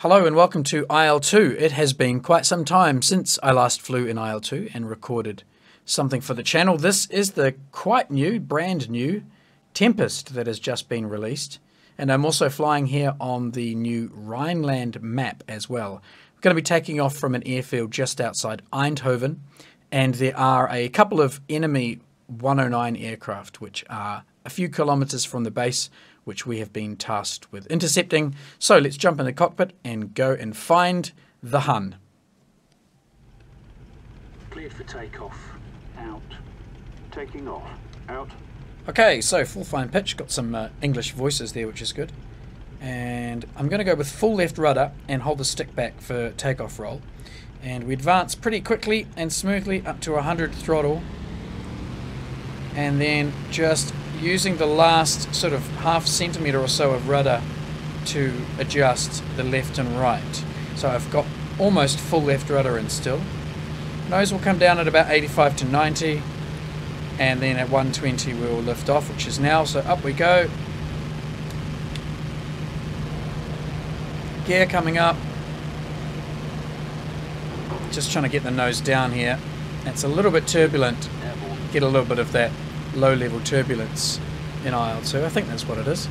Hello and welcome to IL2. It has been quite some time since I last flew in IL2 and recorded something for the channel. This is the quite new, brand new Tempest that has just been released. And I'm also flying here on the new Rhineland map as well. I'm going to be taking off from an airfield just outside Eindhoven. And there are a couple of enemy 109 aircraft which are a few kilometers from the base which we have been tasked with intercepting. So let's jump in the cockpit and go and find the Hun. Cleared for takeoff. Out. Taking off. Out. Okay, so full fine pitch. Got some uh, English voices there, which is good. And I'm going to go with full left rudder and hold the stick back for takeoff roll. And we advance pretty quickly and smoothly up to 100 throttle. And then just using the last sort of half centimetre or so of rudder to adjust the left and right. So I've got almost full left rudder in still. Nose will come down at about 85 to 90 and then at 120 we will lift off which is now. So up we go. Gear coming up. Just trying to get the nose down here. It's a little bit turbulent. Get a little bit of that low level turbulence in IL2. I think that's what it is.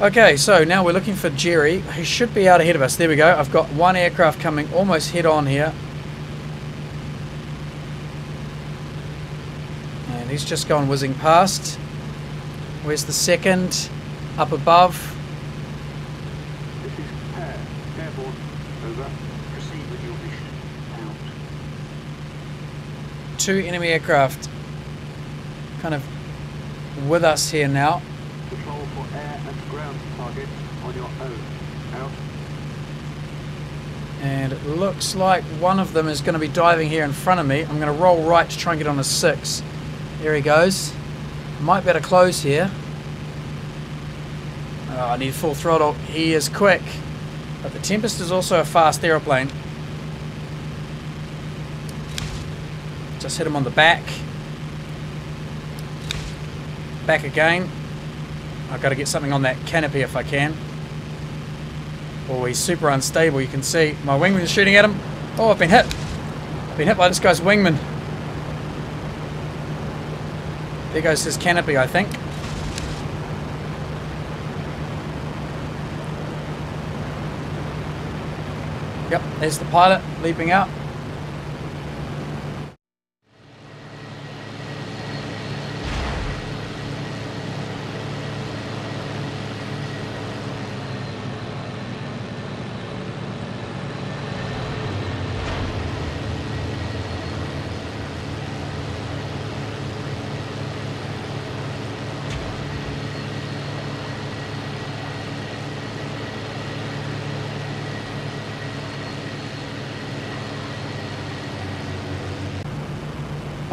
Okay, so now we're looking for Jerry. He should be out ahead of us. There we go. I've got one aircraft coming almost head on here. And he's just gone whizzing past. Where's the second? Up above. Two enemy aircraft kind of with us here now. Control for air and ground target on your own. Out. And it looks like one of them is going to be diving here in front of me. I'm going to roll right to try and get on a six. There he goes. Might better close here. Oh, I need full throttle. He is quick. But the Tempest is also a fast aeroplane. Just hit him on the back. Back again. I've got to get something on that canopy if I can. Oh, he's super unstable. You can see my wingman's shooting at him. Oh, I've been hit. I've been hit by this guy's wingman. There goes his canopy, I think. Yep, there's the pilot leaping out.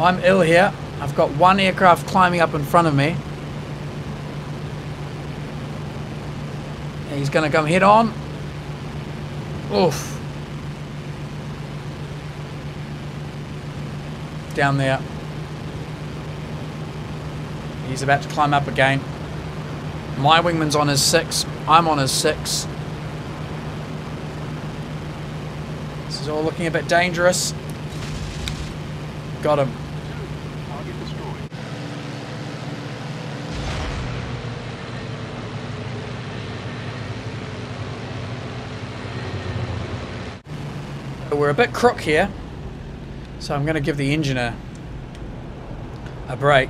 I'm ill here. I've got one aircraft climbing up in front of me. He's going to come head on. Oof. Down there. He's about to climb up again. My wingman's on his six. I'm on his six. This is all looking a bit dangerous. Got him. We're a bit crook here, so I'm going to give the engine a, a break.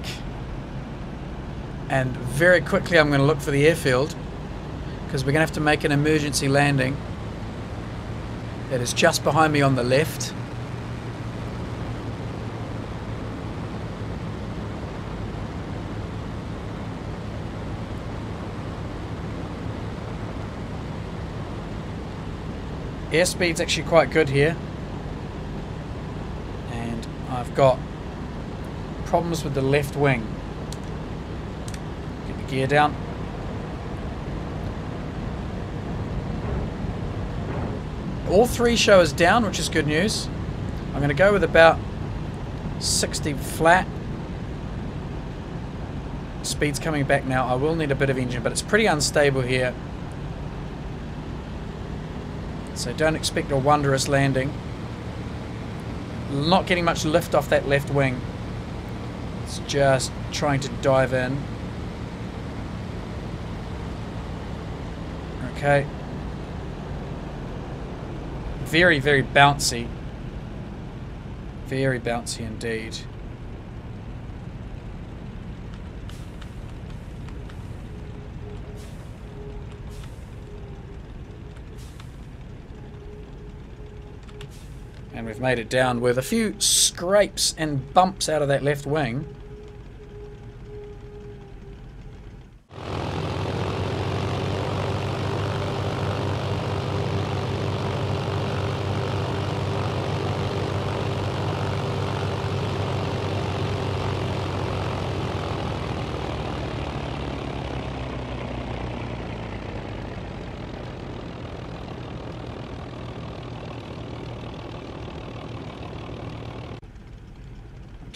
And very quickly I'm going to look for the airfield, because we're going to have to make an emergency landing. It is just behind me on the left. Airspeed's actually quite good here. And I've got problems with the left wing. Get the gear down. All three show us down, which is good news. I'm going to go with about 60 flat. Speed's coming back now. I will need a bit of engine, but it's pretty unstable here. So don't expect a wondrous landing. Not getting much lift off that left wing. It's just trying to dive in. Okay. Very, very bouncy. Very bouncy indeed. And we've made it down with a few scrapes and bumps out of that left wing.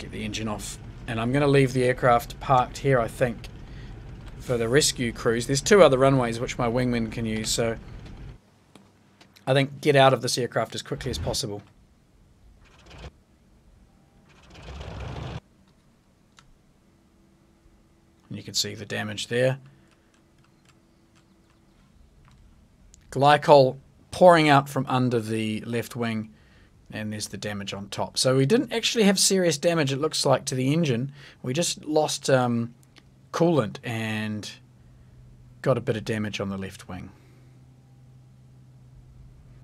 Get the engine off. And I'm going to leave the aircraft parked here, I think, for the rescue crews. There's two other runways which my wingmen can use, so I think get out of this aircraft as quickly as possible. And you can see the damage there. Glycol pouring out from under the left wing and there's the damage on top. So we didn't actually have serious damage, it looks like, to the engine. We just lost um, coolant and got a bit of damage on the left wing.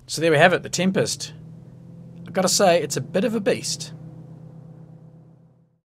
So there we have it, the Tempest. I've got to say, it's a bit of a beast.